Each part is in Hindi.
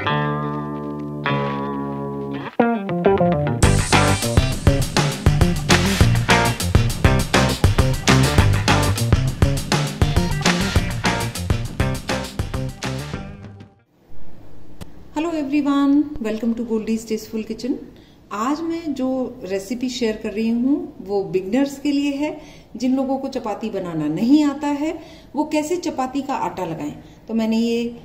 Hello everyone welcome to Goldie's tasteful kitchen आज मैं जो रेसिपी शेयर कर रही हूँ, वो बिगनर्स के लिए है, जिन लोगों को चपाती बनाना नहीं आता है, वो कैसे चपाती का आटा लगाएँ? तो मैंने ये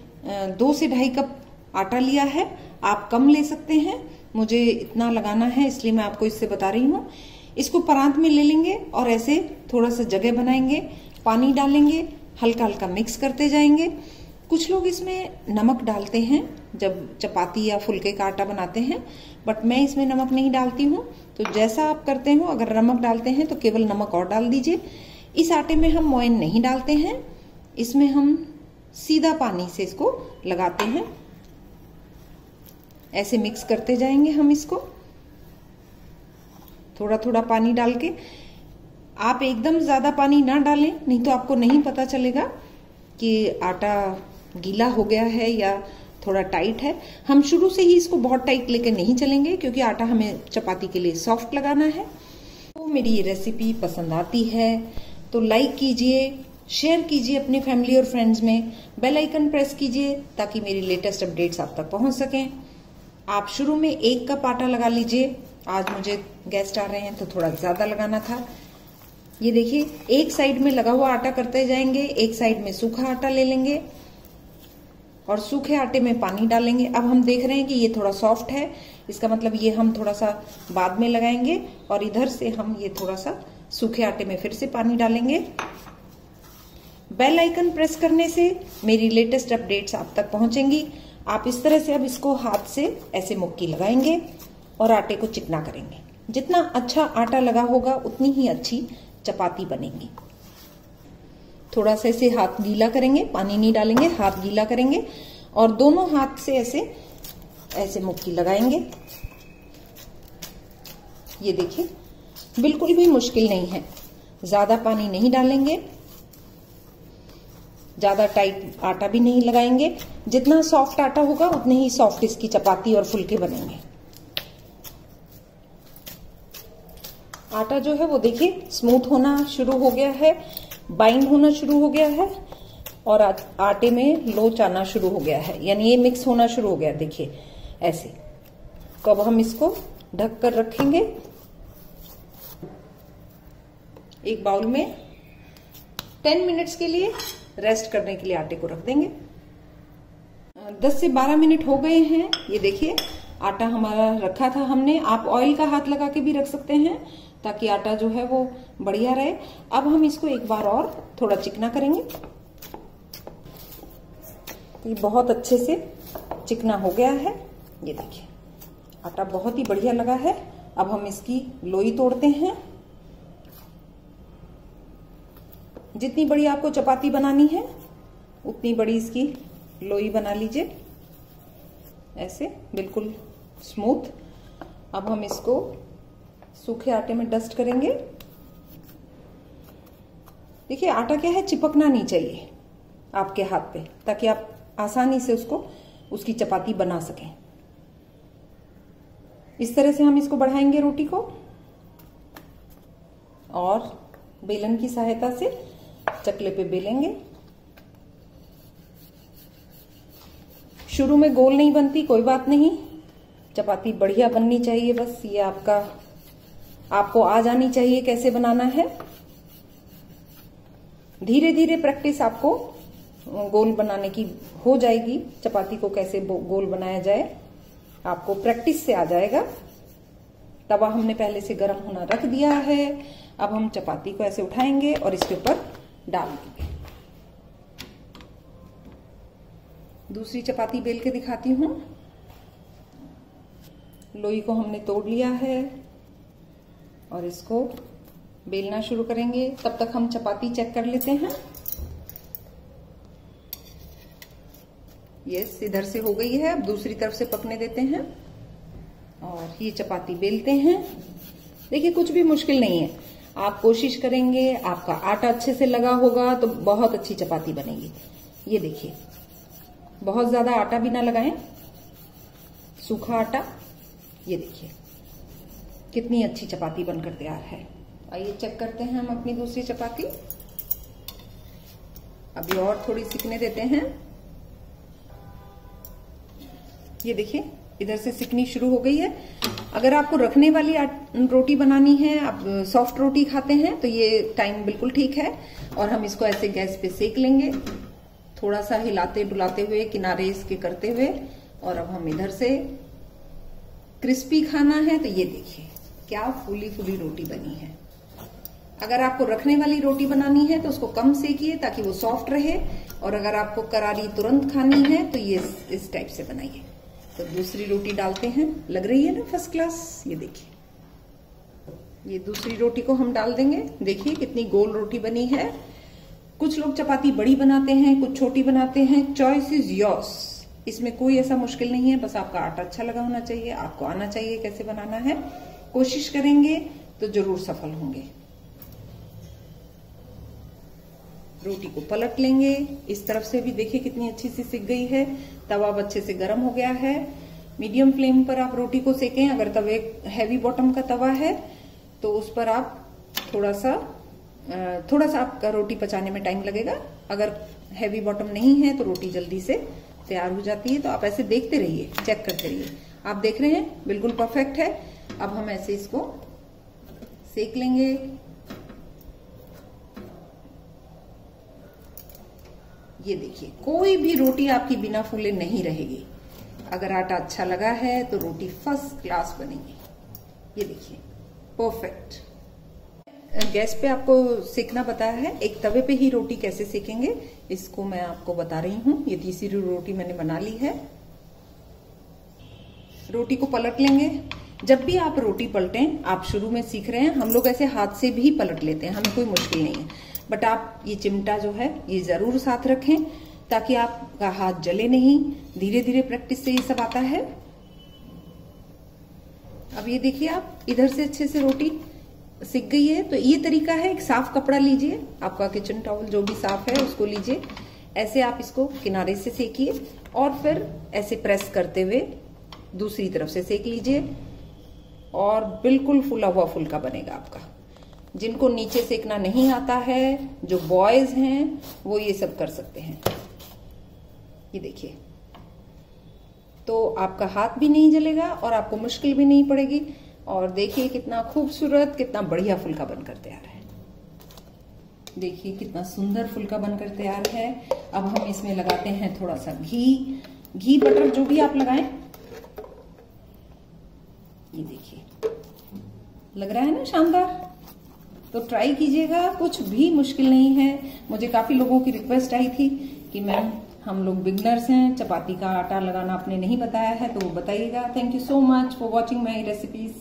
दो से ढाई कप आटा लिया है, आप कम ले सकते हैं। मुझे इतना लगाना है, इसलिए मैं आपको इससे बता रही हूँ। इसको परांत में ले लेंगे और ऐसे थोड़ा सा जगह बनाएँगे, पानी डालेंगे हल्का हल्का मिक्स करते जाएँगे। कुछ लोग इसमें नमक डालते हैं, जब चपाती या फुलके का आटा बनाते हैं बट मैं इसमें नमक नहीं डालती हूँ। तो जैसा आप करते हो, अगर नमक डालते हैं तो केवल नमक और डाल दीजिए। इस आटे में हम मोइन नहीं डालते हैं। इसमें हम सीधा पानी से इसको लगाते हैं। ऐसे मिक्स करते जाएँगे हम इसको। थोड़ा थोड़ा पानी डाल के। आप एकदम ज़्यादा पानी ना डालें, नहीं तो आपको नहीं पता चलेगा कि आटा गीला हो गया है या थोड़ा टाइट है। हम शुरू से ही इसको बहुत टाइट लेके नहीं चलेंगे, क्योंकि आटा हमें चपाती के लिए सॉफ्ट लगाना है। तो मेरी ये रेसिपी पसंद आती है तो लाइक कीजिए शेयर कीजिए अपने फैमिली और फ्रेंड्स में। बेल आइकन प्रेस कीजिए, ताकि मेरी लेटेस्ट अपडेट्स आप तक पहुँच सकें। आप शुरू में एक कप आटा लगा लीजिए। आज मुझे गेस्ट आ रहे हैं तो थोड़ा ज़्यादा लगाना था। ये देखिए, एक साइड में लगा हुआ आटा करते जाएँगे, एक साइड में सूखा आटा ले लेंगे और सूखे आटे में पानी डालेंगे। अब हम देख रहे हैं कि ये थोड़ा सॉफ्ट है। इसका मतलब ये हम थोड़ा सा बाद में लगाएँगे और इधर से हम ये थोड़ा सा सूखे आटे में फिर से पानी डालेंगे। बेल आइकन प्रेस करने से मेरी लेटेस्ट अपडेट्स आप तक पहुंचेंगी। आप इस तरह से अब इसको हाथ से ऐसे मुक्की लगाएँगे और आटे को चिकना करेंगे। जितना अच्छा आटा लगा होगा, उतनी ही अच्छी चपाती बनेगी। थोड़ा सा ऐसे हाथ गीला करेंगे, पानी नहीं डालेंगे, हाथ गीला करेंगे और दोनों हाथ से ऐसे ऐसे मुक्की लगाएँगे। ये देखिए, बिल्कुल भी मुश्किल नहीं है। ज़्यादा पानी नहीं डालेंगे ज़्यादा टाइट आटा भी नहीं लगाएँगे। जितना सॉफ्ट आटा होगा, उतने ही सॉफ्ट इसकी चपाती और फुलके बनेंगे। आटा जो है वो देखिए, स्मूथ होना शुरू हो गया है, बाइंड होना शुरू हो गया है, और आटे में लोच आना शुरू हो गया है। यानी ये मिक्स होना शुरू हो गया, देखिए, ऐसे। तो अब हम इसको ढक कर रखेंगे। एक बाउल में। टेन मिनट्स के लिए रेस्ट करने के लिए आटे को रख देंगे। दस से बारह मिनट हो गए हैं। ये देखिए, आटा हमारा रखा था हमने। आप ऑयल का हाथ लगा के भी रख सकते हैं ताकि आटा जो है वो बढ़िया रहे। अब हम इसको एक बार और थोड़ा चिकना करेंगे। ये बहुत अच्छे से चिकना हो गया है। ये देखिए, आटा बहुत ही बढ़िया लगा है। अब हम इसकी लोई तोड़ते हैं। जितनी बड़ी आपको चपाती बनानी है, उतनी बड़ी इसकी लोई बना लीजिए। ऐसे, बिल्कुल स्मूथ। अब हम इसको सूखे आटे में डस्ट करेंगे। देखिए, आटा क्या है? चिपकना नहीं चाहिए आपके हाथ पे, ताकि आप आसानी से उसको, उसकी चपाती बना सकें। इस तरह से हम इसको बढ़ाएँगे रोटी को, और बेलन की सहायता से चकले पे बेलेंगे। शुरू में गोल नहीं बनती, कोई बात नहीं। चपाती बढ़िया बननी चाहिए बस, ये आपका, आपको आ जानी चाहिए कैसे बनाना है। धीरे धीरे प्रैक्टिस आपको गोल बनाने की हो जाएगी। चपाती को कैसे गोल बनाया जाए, आपको प्रैक्टिस से आ जाएगा। तवा हमने पहले से गर्म होना रख दिया है। अब हम चपाती को ऐसे उठाएँगे और इसके ऊपर डाल देंगे दूसरी चपाती बेल के दिखाती हूँ। लोई को हमने तोड़ लिया है और इसको बेलना शुरू करेंगे। तब तक हम चपाती चेक कर लेते हैं। यस, इधर से हो गई है। अब दूसरी तरफ़ से पकने देते हैं और ये चपाती बेलते हैं। देखिए, कुछ भी मुश्किल नहीं है। आप कोशिश करेंगे, आपका आटा अच्छे से लगा होगा तो बहुत अच्छी चपाती बनेगी। ये देखिए, बहुत ज़्यादा आटा भी ना लगाएँ, सूखा आटा, ये देखिए, कितनी अच्छी चपाती बनकर तैयार है। आइए चेक करते हैं हम अपनी दूसरी चपाती। अभी और थोड़ी सिकने देते हैं। ये देखिए, इधर से सिकनी शुरू हो गई है। अगर आपको रखने वाली रोटी बनानी है, आप सॉफ्ट रोटी खाते हैं तो ये टाइम बिल्कुल ठीक है। और हम इसको ऐसे गैस पे सेक लेंगे। थोड़ा सा हिलाते डुलाते हुए, किनारे इसके करते हुए, और अब हम इधर से क्रिस्पी खाना है तो ये देखिए, क्या फूली फूली रोटी बनी है। अगर आपको रखने वाली रोटी बनानी है तो उसको कम सेकिए, ताकि वो सॉफ्ट रहे। और अगर आपको करारी तुरंत खानी है तो ये इस टाइप से बनाइए। तो दूसरी रोटी डालते हैं। लग रही है ना फ़र्स्ट क्लास ये देखिए। ये दूसरी रोटी को हम डाल देंगे। देखिए कितनी गोल रोटी बनी है। कुछ लोग चपाती बड़ी बनाते हैं, कुछ छोटी बनाते हैं। चॉइस इज़ योर्स इसमें कोई ऐसा मुश्किल नहीं है। बस आपका आटा अच्छा लगा होना चाहिए, आपको आना चाहिए कैसे बनाना है। कोशिश करेंगे तो ज़रूर सफल होंगे। रोटी को पलट लेंगे। इस तरफ़ से भी देखिए कितनी अच्छी सी सिक गई है। तवा अब अच्छे से गर्म हो गया है। मीडियम फ्लेम पर आप रोटी को सेकें। अगर तवे हैवी बॉटम का तवा है तो उस पर आप थोड़ा सा थोड़ा सा आपका रोटी पचाने में टाइम लगेगा। अगर हैवी बॉटम नहीं है तो रोटी जल्दी से तैयार हो जाती है। तो आप ऐसे देखते रहिए, चेक करते रहिए। आप देख रहे हैं, बिल्कुल परफेक्ट है। अब हम ऐसे इसको सेक लेंगे। ये देखिए, कोई भी रोटी आपकी बिना फूले नहीं रहेगी। अगर आटा अच्छा लगा है तो रोटी फ़र्स्ट क्लास बनेगी। ये देखिए परफेक्ट गैस पे आपको सेकना बताया है, एक तवे पे ही रोटी कैसे सेकेंगे, इसको मैं आपको बता रही हूँ। ये तीसरी रोटी मैंने बना ली है। रोटी को पलट लेंगे। जब भी आप रोटी पलटें, आप शुरू में सीख रहे हैं, हम लोग ऐसे हाथ से भी पलट लेते हैं, हमें कोई मुश्किल नहीं है। बट आप ये चिमटा जो है, ये ज़रूर साथ रखें ताकि आपका हाथ जले नहीं। धीरे धीरे प्रैक्टिस से ये सब आता है। अब ये देखिए आप, इधर से अच्छे से रोटी सीख गई है। तो ये तरीका है, एक साफ़ कपड़ा लीजिए। आपका किचन टॉवल जो भी साफ़ है, उसको लीजिए। ऐसे आप इसको किनारे से सेकिए और फिर ऐसे प्रेस करते हुए दूसरी तरफ़ से सेक लीजिए और बिल्कुल फुला हुआ फुल्का बनेगा आपका। जिनको नीचे सेकना नहीं आता है, जो बॉयज़ हैं, वो ये सब कर सकते हैं। ये देखिए। तो आपका हाथ भी नहीं जलेगा और आपको मुश्किल भी नहीं पड़ेगी। और देखिए कितना खूबसूरत, कितना बढ़िया फुलका बनकर तैयार है। देखिए कितना सुंदर फुलका बनकर तैयार है। अब हम इसमें लगाते हैं थोड़ा सा घी। घी बटर जो भी आप लगाएँ। ये देखिए। लग रहा है ना शानदार? तो ट्राई कीजिएगा, कुछ भी मुश्किल नहीं है। मुझे काफ़ी लोगों की रिक्वेस्ट आई थी कि मैम, हम लोग बिगनर्स हैं, चपाती का आटा लगाना आपने नहीं बताया है तो वो बताइएगा। Thank you so much for watching my recipes